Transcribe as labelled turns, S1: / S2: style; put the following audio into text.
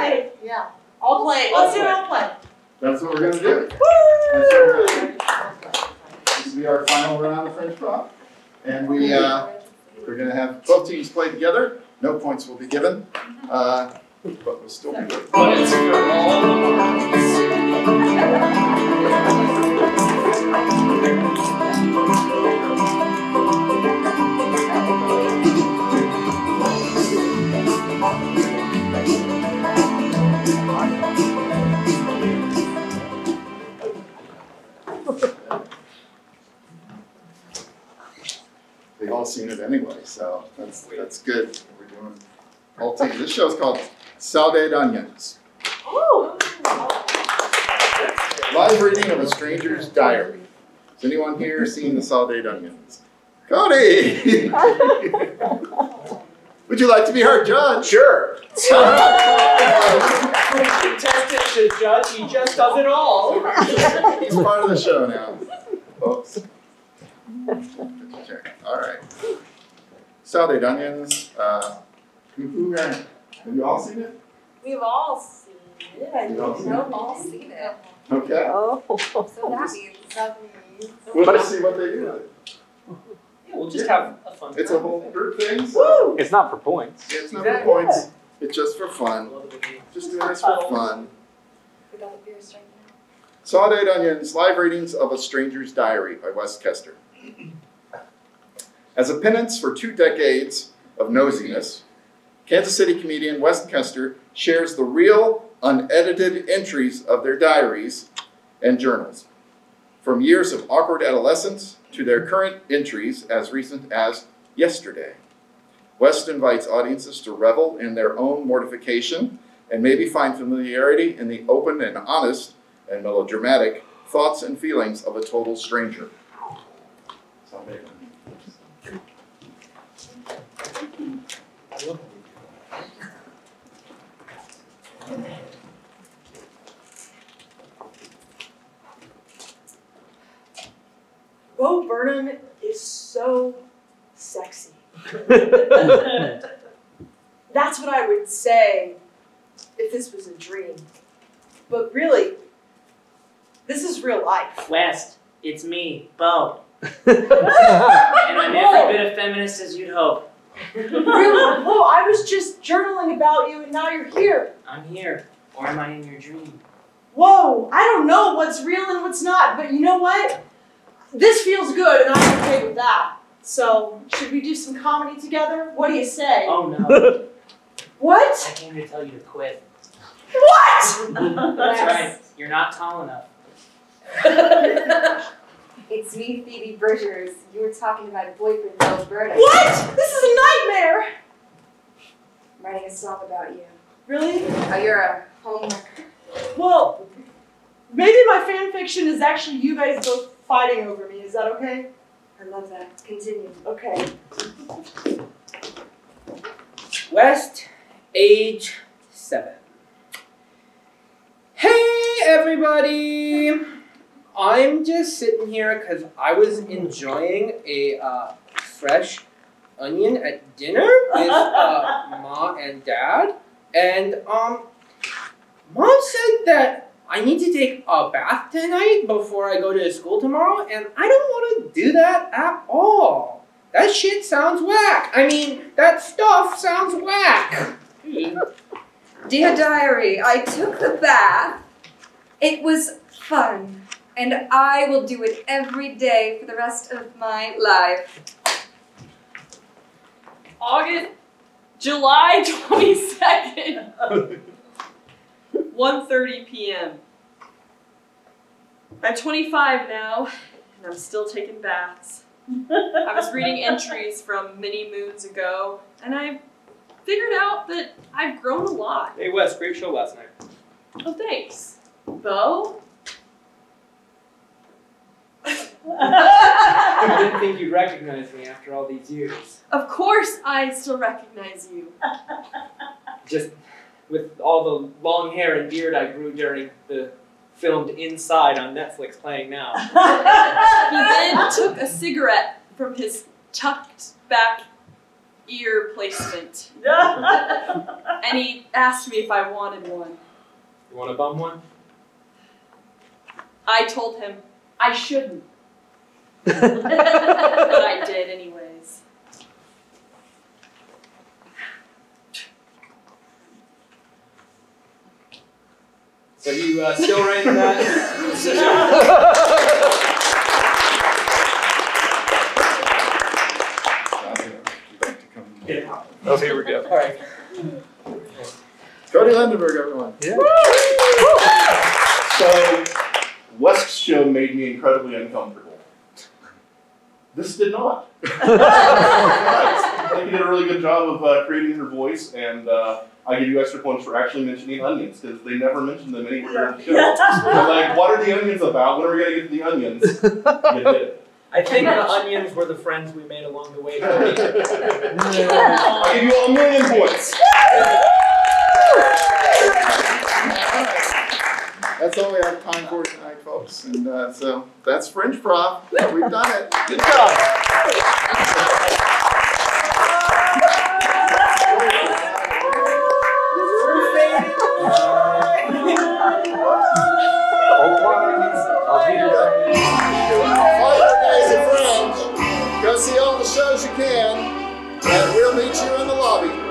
S1: play. Yeah. I'll play. Let's do role play.
S2: That's what we're gonna do. That's what we're gonna do. This will be our final round of Fringeprov. And we, uh, we're gonna have both teams play together. No points will be given, uh, but we'll still be good. They've all seen it anyway, so that's, that's good. We're doing all teams. This show's called Salted Onions.
S1: Oh.
S2: Live reading of a stranger's diary. Has anyone here seen the Salted Onions? Cody! Would you like to be our judge?
S3: Sure.
S2: Alright.
S3: Contestant should judge, he just does it all.
S2: He's part of the show now. Oops. Okay, alright. Salted onions, uh, who, who, have you all seen it?
S1: We've all seen it. I
S2: You've all seen it?
S4: all seen it.
S2: Okay.
S5: Oh.
S4: So that means
S1: That means-
S2: Well, let's see what they do with it.
S3: Yeah, we'll just have a fun time.
S2: It's a whole group thing, so
S1: Woo!
S6: It's not for points.
S2: it's not for points, it's just for fun.
S3: Love it.
S2: Just doing this for fun.
S4: we got a beer straight now.
S2: Saudade Onions, Live Readings of a Stranger's Diary by Wes Kester. As a penance for two decades of nosiness, Kansas City comedian Wes Kester shares the real, unedited entries of their diaries and journals. From years of awkward adolescence to their current entries as recent as yesterday. Wes invites audiences to revel in their own mortification and maybe find familiarity in the open and honest and melodramatic thoughts and feelings of a total stranger.
S1: Bo Burnham is so sexy. That's what I would say if this was a dream. But really, this is real life.
S7: Wes, it's me, Bo. And I'm every bit of feminist as you'd hope.
S1: Really? Whoa, I was just journaling about you and now you're here.
S7: I'm here. Or am I in your dream?
S1: Whoa, I don't know what's real and what's not, but you know what? This feels good and I'm okay with that. So, should we do some comedy together? What do you say?
S7: Oh no. What? I
S1: What?
S7: came to tell you to quit.
S1: What?
S7: That's right. You're not tall enough.
S4: It's me, Phoebe Bridgers. You were talking about a boyfriend, Bill Burnham.
S1: What? This is a nightmare.
S4: I'm writing a song about you.
S1: Really?
S4: Oh, you're a homework.
S1: Well, maybe my fan fiction is actually you guys both fighting over me. Is that okay?
S4: I love that. Continue.
S1: Okay.
S3: Wes, age seven. Hey everybody! I'm just sitting here because I was enjoying a uh, fresh onion at dinner with uh, Ma and Dad, and um, Mom said that I need to take a bath tonight before I go to school tomorrow, and I don't want to do that at all. That shit sounds whack. I mean, that stuff sounds whack.
S4: Dear Diary, I took the bath. It was fun, and I will do it every day for the rest of my life.
S8: August, July 22nd, 1.30 p.m. I'm 25 now, and I'm still taking baths. I was reading entries from many moons ago, and I figured out that I've grown a lot.
S3: Hey Wes, great show last night.
S8: Oh, thanks. Bo?
S3: I didn't think you'd recognize me after all these years.
S8: Of course I still recognize you.
S3: Just with all the long hair and beard I grew during the filmed Inside on Netflix playing now.
S8: He then took a cigarette from his tucked back ear placement. And he asked me if I wanted one.
S3: You want to bum one?
S8: I told him I shouldn't, but I did anyways.
S3: So you uh, still writing that?
S5: Oh, here we go.
S3: All right.
S2: Cody Lindenberg, everyone.
S6: So, Wes's show made me incredibly uncomfortable. This did not. I think you did a really good job of uh, creating her voice, and uh, I give you extra points for actually mentioning onions because they never mentioned them anywhere in the show. They're like, what are the onions about? When are we gonna get to the onions? You did.
S3: I think the onions were the friends we made along the way. Cody.
S6: I give you all a million points.
S2: That's all we have time for tonight, folks. And uh, so that's Fringeprov. We've done it. Good job. You can, and we'll meet you in the lobby.